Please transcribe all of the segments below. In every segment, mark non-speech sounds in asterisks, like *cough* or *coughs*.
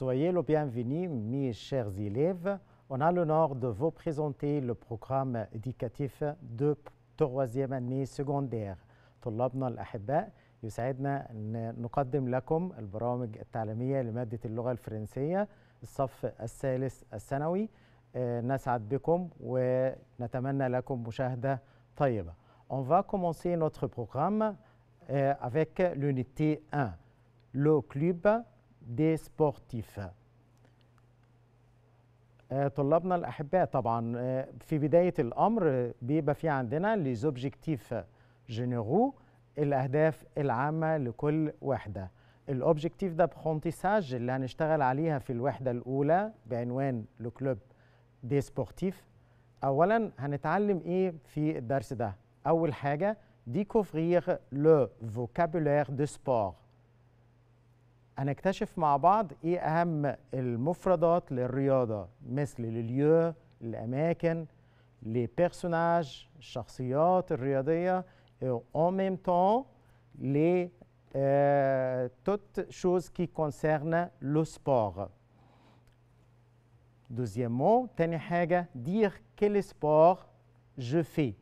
Soyez le bienvenu, mes chers élèves. On a l'honneur de vous présenter le programme éducatif de troisième année secondaire. طلابنا الأحباء يسعدنا أن نقدم لكم البرامج التعليمية لمادة اللغة الفرنسية الصف الثالث الثانوي آه، نسعد بكم ونتمنى لكم مشاهدة طيبة. On va commencer notre programme euh, avec l'unité 1, le club des sportifs. آه، طلابنا الأحباء طبعا آه، في بداية الأمر بيبقى في عندنا objectifs généraux الأهداف العامة لكل وحدة. الأوبجيكتيف d'apprentissage اللي هنشتغل عليها في الوحدة الأولى بعنوان لو كلوب دي سبورتيف أولا هنتعلم إيه في الدرس ده؟ أول حاجة découvrir le vocabulaire de sport هنكتشف مع بعض إيه أهم المفردات للرياضة مثل لليو الأماكن لي بيرسوناج الشخصيات الرياضية أو ميم تون لي توت شوز كي كونسيرن لو سبور دوزيامون تاني حاجة دير كل سبور جو في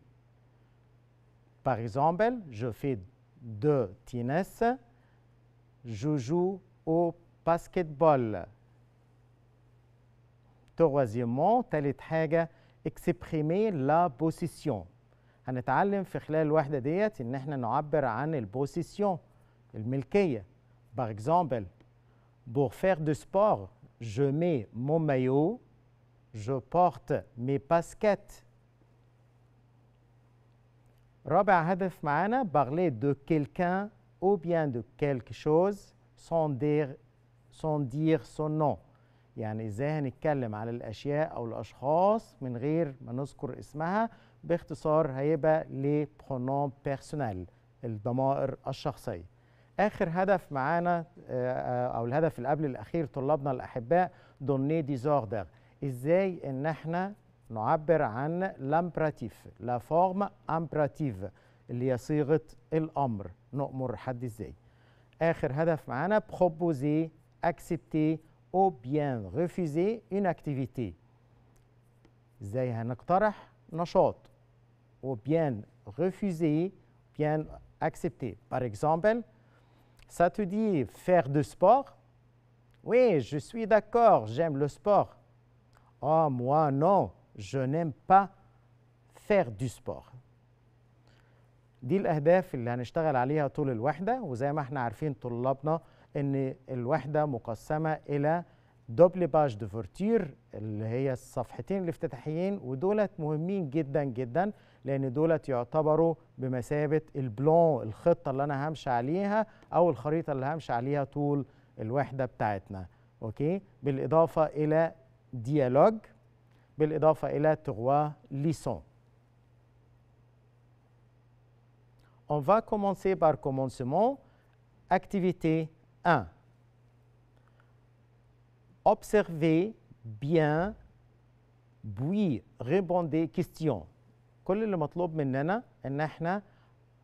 par exemple je fais de tennis. Je au basketball. Troisièmement, تالت حاجة exprimer la position. هنتعلم في خلال الوحدة ديت إن إحنا نعبر عن البوزيسيون الملكية. Par exemple, pour faire du sport, je mets mon maillot, je porte mes baskets. رابع هدف معانا parler de quelqu'un ou bien de quelque chose sans dire, sans dire son nom. يعني إزاي هنتكلم على الأشياء أو الأشخاص من غير ما نذكر اسمها؟ باختصار هيبقى لي برونوم بيرسونيل الضمائر الشخصية. آخر هدف معانا آه، أو الهدف اللي قبل الأخير طلابنا الأحباء دوني ديزوردر إزاي إن إحنا نعبر عن لامبراتيف لا فورم امبراتيف. اللي هي صيغه الامر نؤمر حد إزاي اخر هدف معانا proposer accepter ou bien refuser une activité إزاي هنقترح نشاط ou bien refuser bien accepter par exemple ça te dit faire du sport oui je suis d'accord j'aime le sport oh moi non je n'aime pas faire du sport دي الأهداف اللي هنشتغل عليها طول الوحدة وزي ما إحنا عارفين طلابنا إن الوحدة مقسمة إلى دوبل باج دو فورتير اللي هي الصفحتين الافتتاحيين ودولت مهمين جدا جدا لأن دولت يعتبروا بمثابة البلون الخطة اللي أنا همشي عليها أو الخريطة اللي همشي عليها طول الوحدة بتاعتنا. أوكي؟ بالإضافة إلى ديالوج بالإضافة إلى تغوا ليسون. On va commencer par commencement. Activité 1. Observez bien puis répondez questions. كل اللي مطلوب مننا ان احنا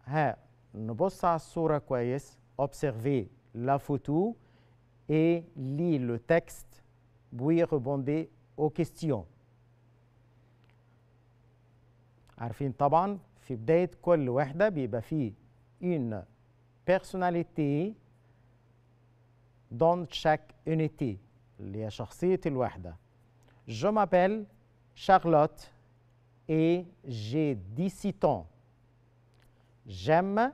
ها نبص على الصورة كويس observez la photo et lis le texte puis répondez aux questions. عارفين طبعا في بداية كل وحدة بيبقى فيه une personnalité dans chaque unité اللي هي شخصية الوحدة. Je m'appelle Charlotte et j'ai 17 ans. J'aime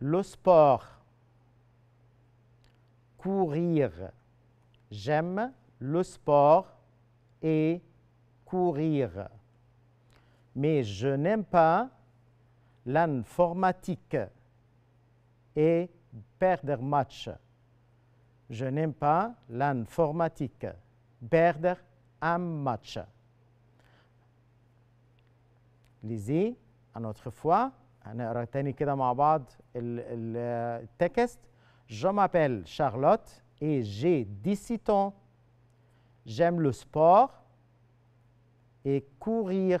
le sport, courir. J'aime le sport et courir mais je n'aime pas l'informatique et perdre match. Je n'aime pas l'informatique, perdre un match. Lisez une autre fois, هنقرا تاني كده مع بعض ال- ال- التكست. Je m'appelle Charlotte et j'ai 17 ans. J'aime le sport et courir.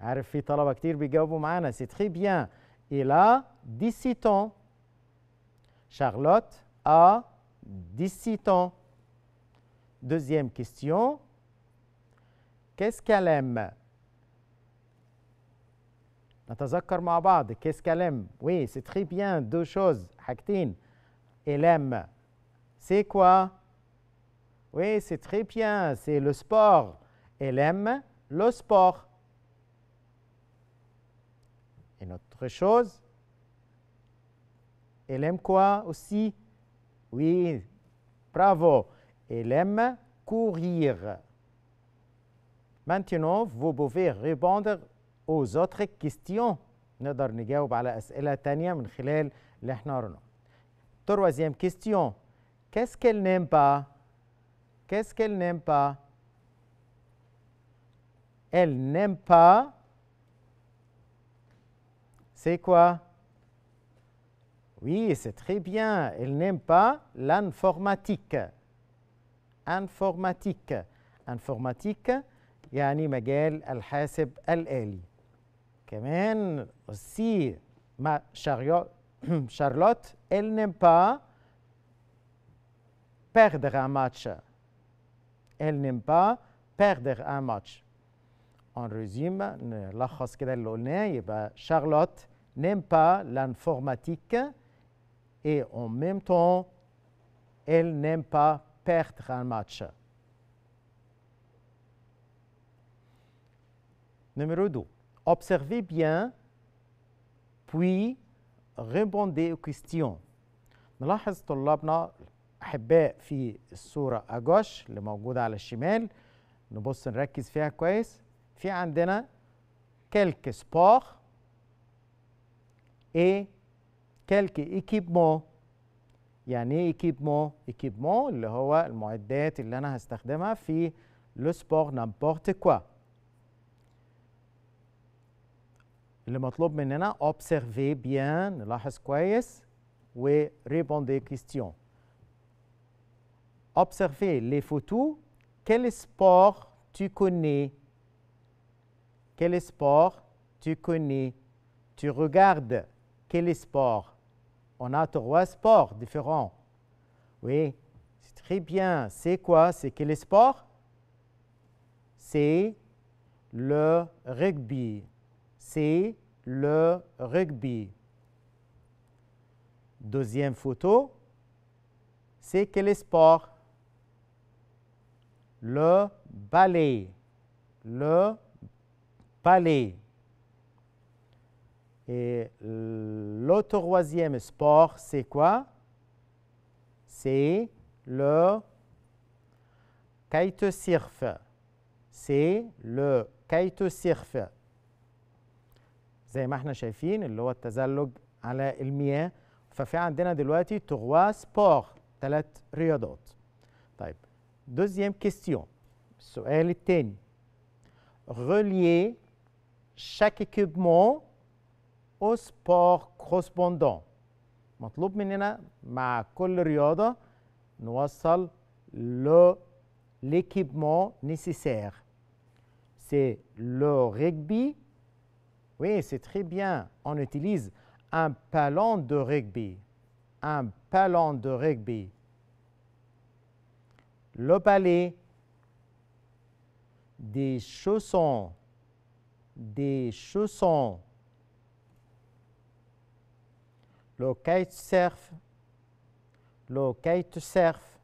عارف في طلبة كتير بيجاوبوا معانا سي تري بيان إلى 17 ans Charlotte a 17 ans. Deuxième question. Qu'est-ce qu'elle aime نتذكر مع بعض qu'est-ce qu'elle aime Oui, c'est très bien. Deux choses. حاجتين. Elle aime. C'est quoi Oui, c'est très bien. C'est le sport. Elle aime le sport. Une autre chose. Elle aime quoi aussi Oui, bravo. Elle aime courir. Maintenant, vous pouvez répondre aux autres questions. نقدر نجاوب على أسئلة تانية من خلال اللي احنا قرناه. Troisième question. Qu'est-ce qu'elle n'aime pas Qu'est-ce qu'elle n'aime pas Elle n'aime pas. C'est quoi Oui, c'est très bien. Elle n'aime pas l'informatique. Informatique. Informatique يعني مجال الحاسب الآلي. كمان aussi ما *clears throat* Charlotte, elle n'aime pas perdre un match. Elle n'aime pas perdre un match. En résumé, نلخص كده اللي قلناه يبقى Charlotte n'aime pas l'informatique et en même temps, elle n'aime pas perdre un match. Numéro 2. Observez bien, puis répondez aux questions. نلاحظ طلابنا أحباء في الصورة أجوش اللي موجودة على الشمال نبص نركز فيها كويس في عندنا quelques sports et quelques équipements يعني ايه équipement équipement اللي هو المعدات اللي انا هستخدمها في le sport n'importe quoi اللي مطلوب مننا observer bien نلاحظ كويس و répondez questions observez les photos quel sport tu connais quel sport tu connais tu regardes quel sport? On a trois sports différents. Oui, c'est très bien. C'est quoi? C'est quel sport? C'est le rugby. C'est le rugby. Deuxième photo. C'est quel sport? Le ballet. Le ballet. Et le troisième sport, c'est quoi C'est le kitesurf. C'est le kitesurf. زي ما احنا شايفين اللي هو التزلج على المياه ففي عندنا دلوقتي تغوا سبور ثلاث رياضات. طيب دوزيام كيستيون السؤال الثاني relier chaque équipement au sport correspondant مطلوب مننا مع كل رياضة نوصل le l'équipement nécessaire. C'est le rugby. Oui, c'est très bien. On utilise un ballon de rugby. Un ballon de rugby. Le balai. Des chaussons. Des chaussons. Le kitesurf. Le kitesurf.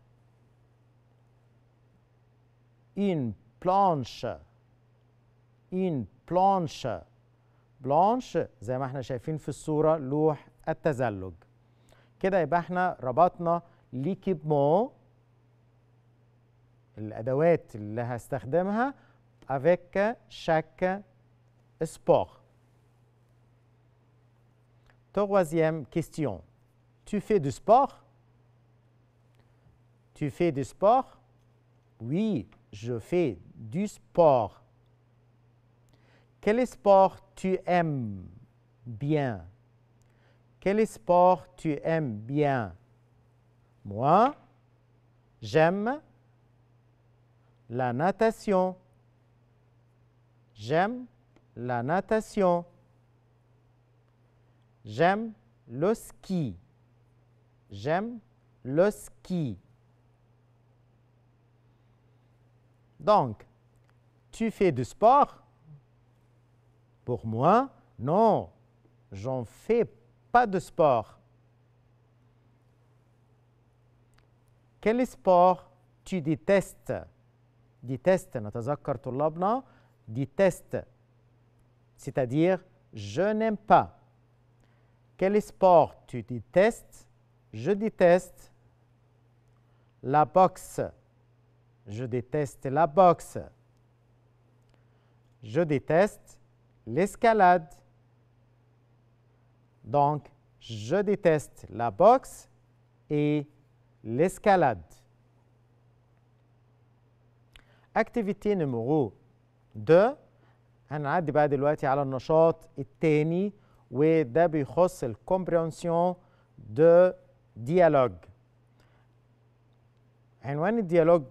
Une planche. Une planche. بلانش زي ما إحنا شايفين في الصورة لوح التزلج كده يبقى إحنا ربطنا ليكيبمون الأدوات اللي هستخدمها avec chaque sport. Troisième question. Tu fais du sport? Tu fais du sport? Oui, je fais du sport. Quel sport tu aimes bien? Quel sport tu aimes bien? Moi, j'aime la natation. J'aime la natation. J'aime le ski. J'aime le ski. Donc, tu fais du sport Pour moi, non, j'en fais pas de sport. Quel sport tu détestes déteste نتذكر طلابنا déteste c'est-à-dire je n'aime pas quel sport tu détestes je déteste la boxe je déteste la boxe je déteste l'escalade donc je déteste la boxe et l'escalade اكتيفيتي نمرو 2 هنعدي بقى دلوقتي على النشاط الثاني وده بيخص الكومبرينسيون دو ديالوج عنوان الديالوج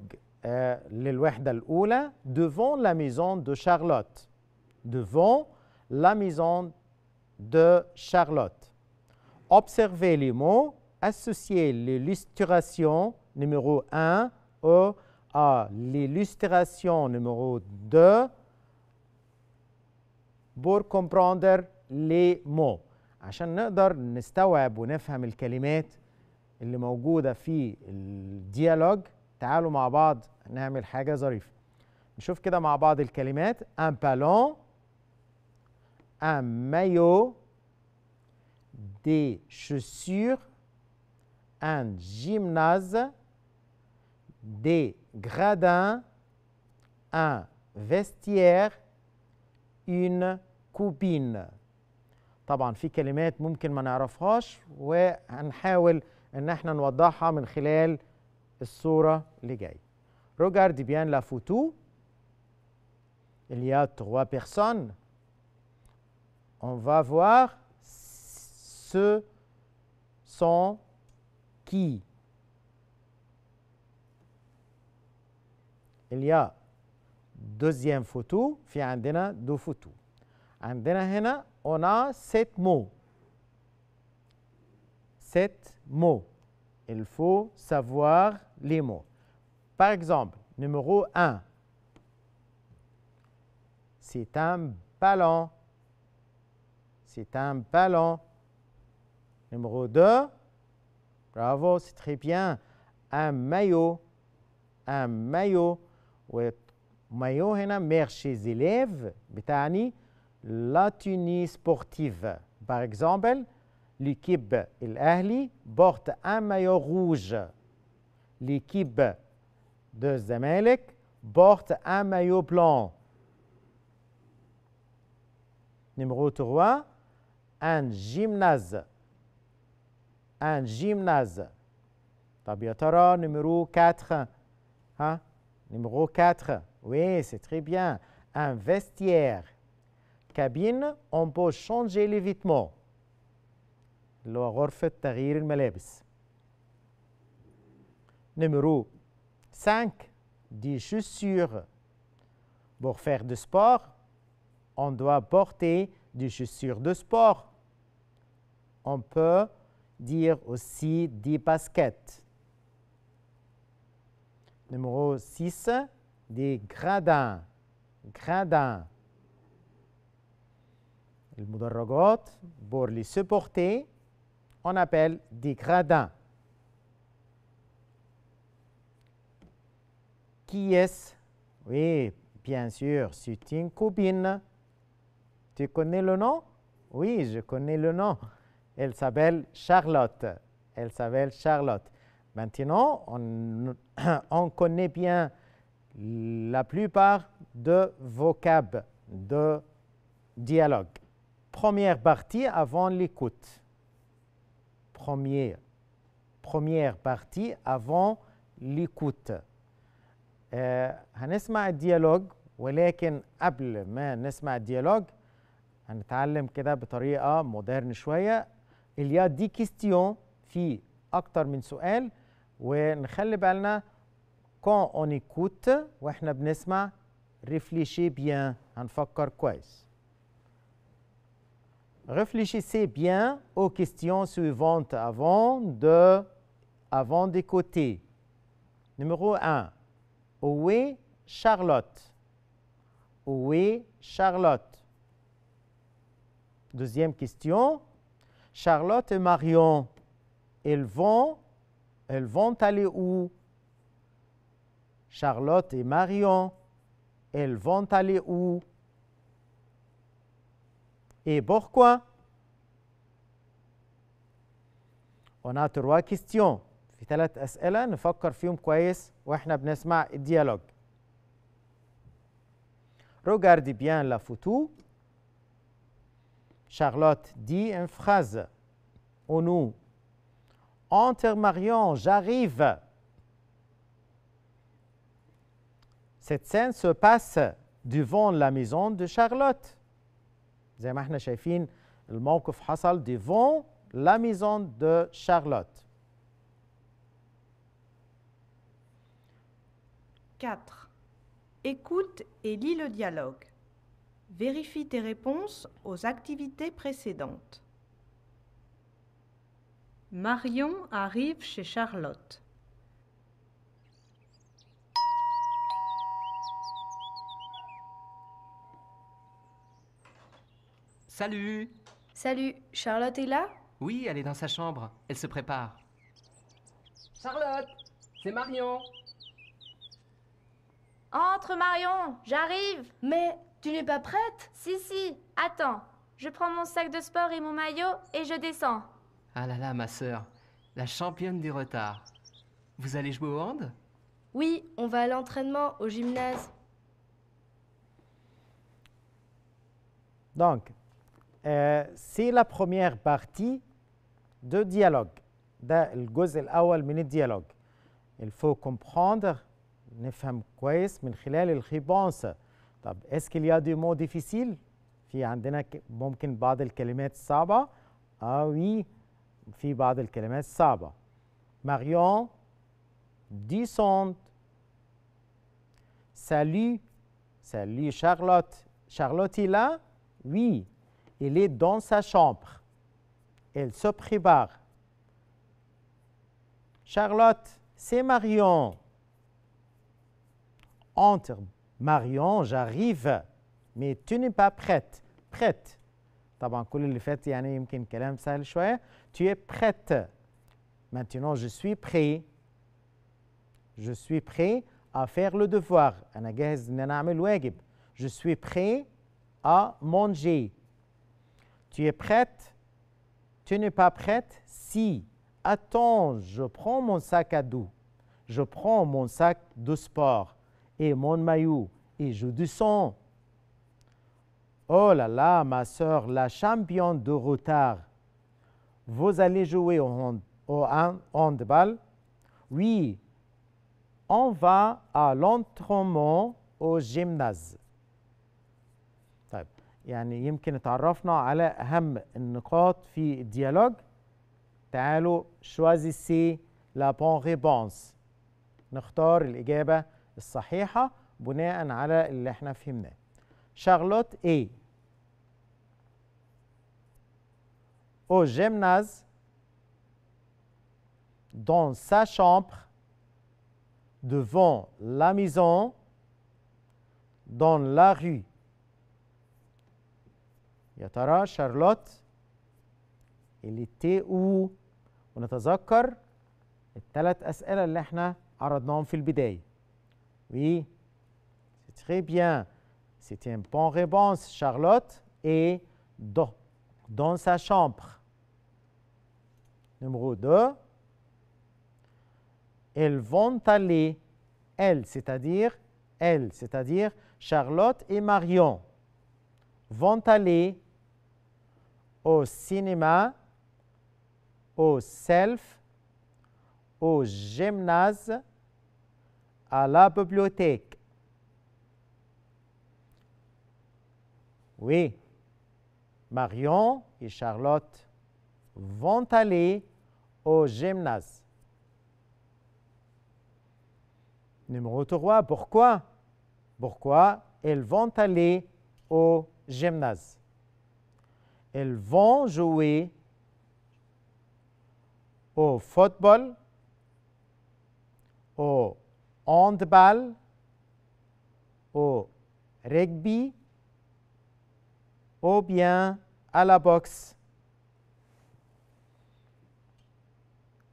آه للوحدة الأولى devant la maison de Charlotte devant la maison de Charlotte observez les mots associez l'illustration numéro 1 au à l'illustration numéro 2 pour comprendre mots عشان نقدر نستوعب ونفهم الكلمات اللي موجودة في الديالوج تعالوا مع بعض نعمل حاجة ظريفة. نشوف كده مع بعض الكلمات. Un ballon un maillot des chaussures un gymnase des gradins, un vestiaire, une coupine. طبعا في كلمات ممكن ما نعرفهاش وهنحاول ان إحنا نوضحها من خلال الصورة اللي جاية. Regarde bien la photo. Il y a trois personnes. On va voir ce sont qui. Il y a deuxième photo في عندنا deux photos عندنا هنا on a sept mots sept mots il faut savoir les mots par exemple numéro 1 c'est un ballon c'est un ballon numéro 2 bravo c'est très bien un maillot un maillot ومايو هنا مير شي زيليف بتعني la Tunis sportive. Par exemple, l'équipe Al-Ahli porte un maillot rouge. L'équipe de Zamalek porte un maillot blanc. Numéro 3, un gymnase. Un gymnase. Tabiatara, numéro 4. Hein? Numéro 4. Oui, c'est très bien. Un vestiaire. Cabine, on peut changer les vêtements. غرفة تغيير الملابس. Numéro 5. Des chaussures. Pour faire du sport, on doit porter des chaussures de sport. On peut dire aussi des baskets. Numéro 6, des gradins. Gradins. pour les supporter, on appelle des gradins. Qui est-ce? Oui, bien sûr, c'est une copine. Tu connais le nom? Oui, je connais le nom. Elle s'appelle Charlotte. Elle s'appelle Charlotte. Maintenant, on, *coughs* connaît bien la plupart de vocables, de dialogues. Première partie avant l'écoute. Première, première partie avant l'écoute. آه هنسمع الديالوج ولكن قبل ما نسمع الديالوج هنتعلم كده بطريقة مودرن شوية اليا دي كيستيون في أكتر من سؤال ونخلي بالنا quand on écoute وإحنا بنسمع réfléchissez bien هنفكر كويس Réfléchissez bien aux questions suivantes avant de avant d'écouter. Numéro 1. Où est Charlotte? Où est Charlotte? Deuxième question. Charlotte et Marion, elles vont, elles vont aller où? Charlotte et Marion, elles vont aller où? Et pourquoi? On a trois questions. في ثلاث أسئلة نفكر فيهم كويس وإحنا بنسمع الديالوج. Regardez bien la photo. Charlotte dit une phrase au nous. Entre Marion, j'arrive. Cette scène se passe devant la maison de Charlotte. زي ما احنا شايفين الموقف حصل devant la maison de Charlotte. 4. Écoute et lis le dialogue. Vérifie tes réponses aux activités précédentes. Marion arrive chez Charlotte. Salut Salut, Charlotte est là? Oui, elle est dans sa chambre. Elle se prépare. Charlotte, c'est Marion. Entre Marion, j'arrive. Mais tu n'es pas prête? Si, si, attends. Je prends mon sac de sport et mon maillot et je descends. Ah là là, ma sœur, la championne du retard. Vous allez jouer au hand? Oui, on va à l'entraînement au gymnase. Donc, آه سي لا بروميير بارتي دو ديالوج ده الجزء الأول من الديالوج الفو كومبروندر نفهم كويس من خلال الخيبونس طب اسك يا دي مو ديفيسيل في عندنا ممكن بعض الكلمات الصعبة آه وي في بعض الكلمات الصعبة ماريون دي سونت سالي سالي شارلوت شارلوتي لا وي Oui. Il est dans sa chambre. Elle se prépare. Charlotte, c'est Marion. Entre Marion, j'arrive. Mais tu n'es pas prête. Prête. طبعا كل اللي فات يعني يمكن كلام سهل شوية. Tu es prête. Maintenant, je suis prêt. Je suis prêt à faire le devoir. أنا جاهز إن أنا أعمل واجب. Je suis prêt à manger. Tu es prête? Tu n'es pas prête? Si. Attends, je prends mon sac à dos. Je prends mon sac de sport et mon maillot et je descends. Oh là là, ma soeur, la championne de retard. Vous allez jouer au, au hand- handball? Oui. On va à l'entraînement au gymnase. يعني يمكن اتعرفنا على أهم النقاط في الديالوج. تعالوا choisissez la bonne réponse. نختار الإجابة الصحيحة بناء على اللي إحنا فهمناه. Charlotte est au gymnase dans sa chambre devant la maison dans la rue. يا ترى شارلوت اللي تي او ونتذكر الثلاث أسئلة اللي احنا عرضناهم في البداية. Oui, c'est très bien. C'est une bonne réponse. Charlotte est dans, dans sa chambre. Numéro 2. Elles vont aller, elles, c'est-à-dire, elles, c'est-à-dire Charlotte et Marion, vont aller au cinéma, au self, au gymnase à la bibliothèque. Oui, Marion et Charlotte vont aller au gymnase. Numéro 3, pourquoi? Pourquoi elles vont aller au gymnase? Elles vont jouer au football, au handball, au rugby ou bien à la boxe.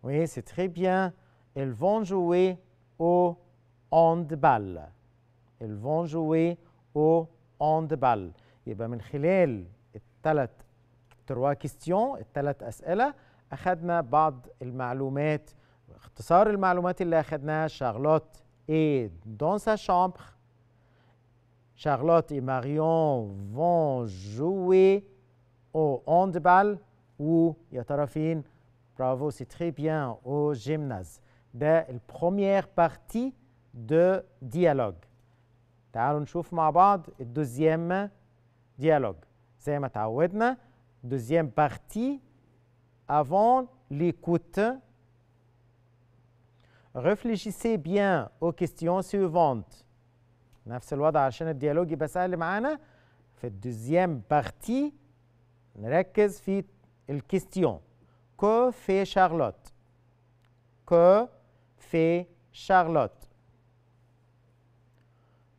Oui, c'est très bien. Elles vont jouer au handball. Elles vont jouer au handball. يبقى من خلال الثلاث تروا كيستيون الثلاث أسئلة. أخذنا بعض المعلومات اختصار المعلومات اللي أخذناها شارلوت إي دون سا شامبر شارلوت إي ماريون فون جوي أو اوندبال و يا ترى فين برافو سي تري بيان أو جيمناز. ده البروميير بارتي دو ديالوج تعالوا نشوف مع بعض الدوزيام ديالوج زي ما تعودنا deuxième partie avant l'écoute réfléchissez bien aux questions suivantes نفس الوضع عشان الديالوج يبقى سهل معانا في الدوزيام بارتي نركز في الكيستيون كو في شارلوت كو في شارلوت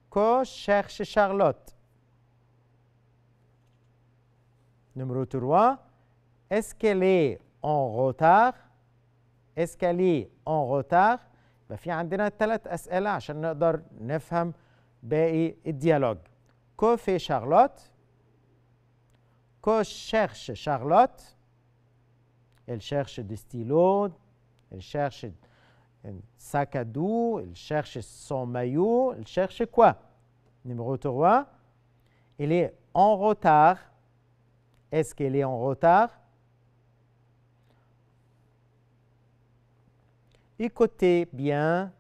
كو cherche Charlotte Numéro 3, est-ce qu'elle est en retard؟ est-ce qu'elle est en retard؟ يبقى في عندنا ثلاث أسئلة عشان نقدر نفهم باقي الديالوج. Que fait Charlotte؟ Que cherche Charlotte؟ Elle cherche des stylos, elle cherche un sac à dos, elle cherche son maillot, elle cherche quoi? Numéro 3, elle est en retard. Est-ce qu'elle est en retard? Écoutez bien,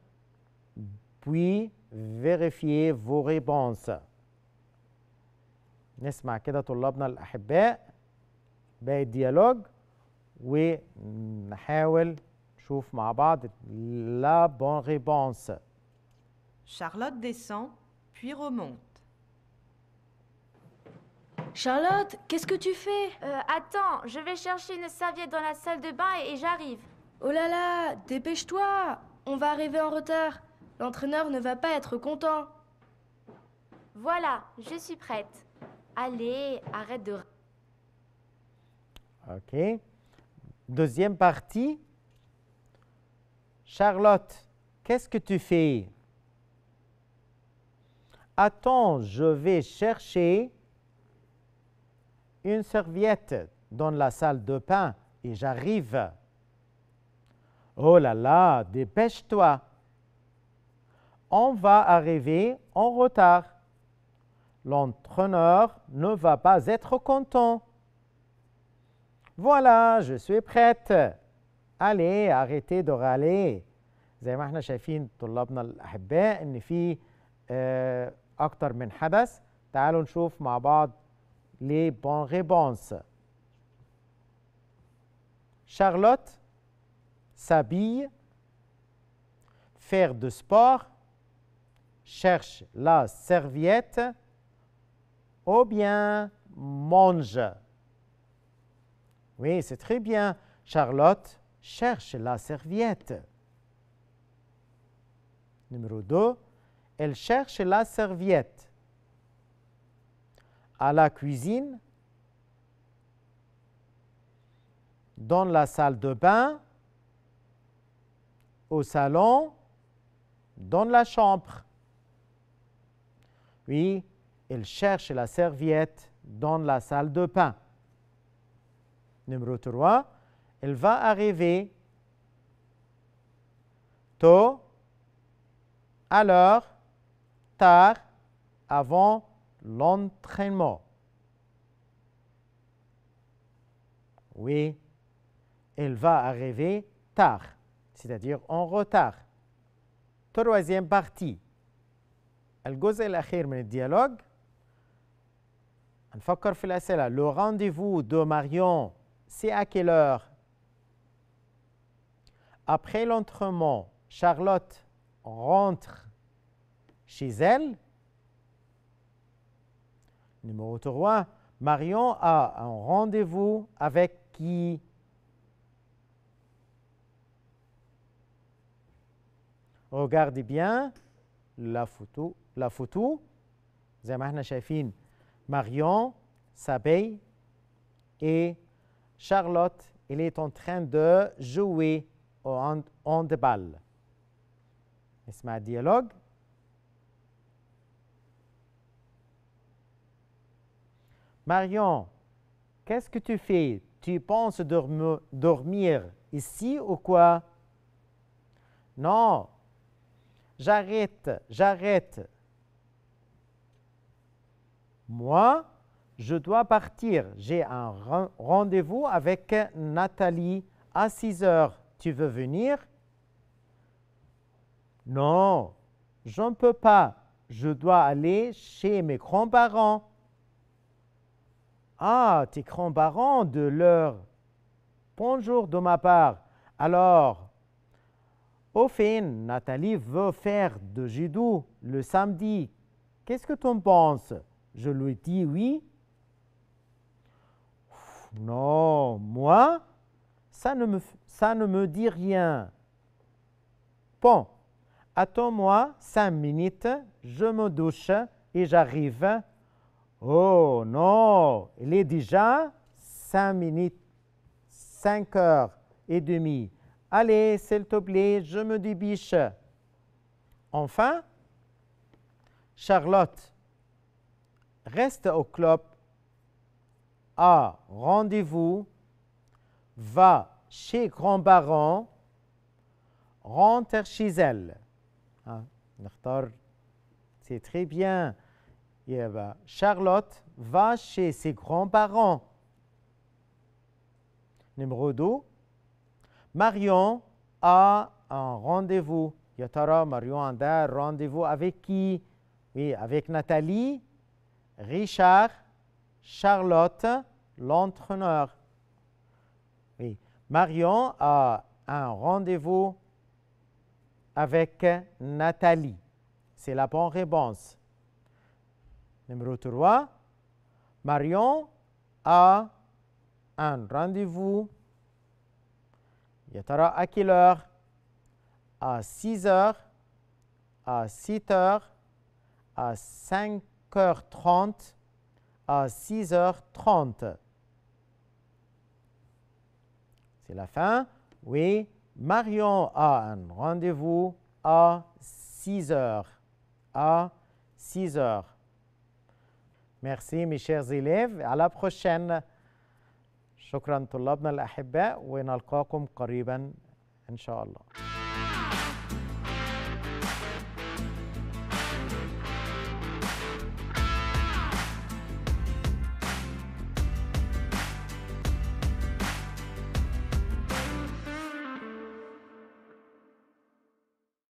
puis vérifiez vos réponses. نسمع كده طلابنا الأحباء باقي الديالوج ونحاول نشوف مع بعض la bonne réponse. Charlotte descend, puis remonte. Charlotte, qu'est-ce que tu fais? Euh, attends, je vais chercher une serviette dans la salle de bain et, et j'arrive. Oh là là, dépêche-toi On va arriver en retard. L'entraîneur ne va pas être content. Voilà, je suis prête. Allez, arrête de... OK. Deuxième partie. Charlotte, qu'est-ce que tu fais? Attends, je vais chercher une serviette dans la salle de bain et j'arrive. Oh là là, dépêche-toi. On va arriver en retard. L'entraîneur ne va pas être content. Voilà, je suis prête. Allez, arrêtez de râler. زي ما احنا شايفين طلابنا الأحباء إن في آه، أكتر من حدث. تعالوا نشوف مع بعض les bonnes réponses. Charlotte s'habille, faire de sport, cherche la serviette ou bien mange. Oui, c'est très bien. Charlotte cherche la serviette. Numéro 2, elle cherche la serviette. À la cuisine, dans la salle de bain, au salon, dans la chambre. Oui, elle cherche la serviette dans la salle de bain. Numéro 3, elle va arriver tôt, à l'heure, tard, avant l'entraînement. Oui, elle va arriver tard, c'est-à-dire en retard. troisième partie الجزء الأخير من الديالوج نفكر في الأسئلة le rendez-vous de Marion c'est à quelle heure après l'entraînement Charlotte rentre chez elle numéro 3 Marion a un rendez-vous avec qui Regardez bien la photo la photo زي ما احنا شايفين Marion s'habille et Charlotte elle est en train de jouer au hand- handball. نسمع الديالوج Marion, qu'est-ce que tu fais? Tu penses dormir ici ou quoi? Non, j'arrête, j'arrête. Moi, je dois partir. J'ai un ren- rendez-vous avec Nathalie à 6 heures. Tu veux venir? Non, je ne peux pas. Je dois aller chez mes grands-parents. Ah, tes grands-parents de leur bonjour de ma part. Alors, au fait, Nathalie veut faire de judo le samedi. Qu'est-ce que tu en penses? Je lui dis oui. Non, moi, ça ne me, ça ne me dit rien. Bon, attends-moi cinq minutes, je me douche et j'arrive. Oh non, il est déjà 5 minutes, 5 heures et demie. Allez, s'il te plaît, je me débiche. Enfin, Charlotte reste au club, a rendez-vous, va chez Grand Baron. rentre chez elle. Ah, c'est très bien. Charlotte va chez ses grands-parents. Numéro 2. Marion a un rendez-vous. Yatara, Marion a un rendez-vous avec qui? Oui, avec Nathalie, Richard, Charlotte, l'entraîneur. Oui, Marion a un rendez-vous avec Nathalie. C'est la bonne réponse. Numéro 3, Marion a un rendez-vous. Yatara, à quelle heure À 6 heures, à 7 heures, à 5h30, à 6h30. C'est la fin. Oui, Marion a un rendez-vous à 6 heures. À 6 heures. ميرسي ميشير زيليف على بخشان شكرا طلابنا الأحباء ونلقاكم قريبا إن شاء الله